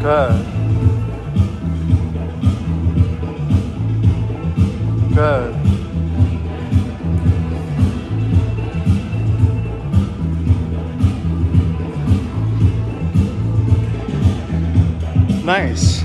Good. Good. Nice.